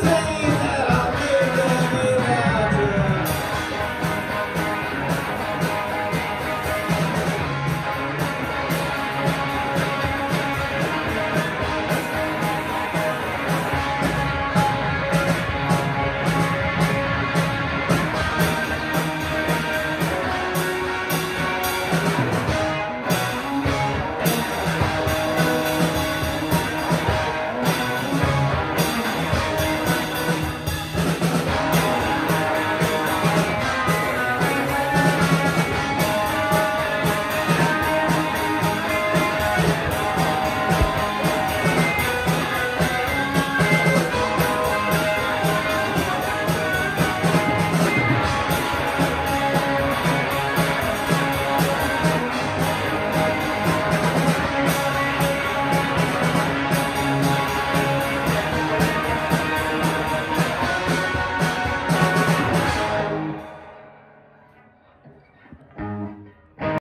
Let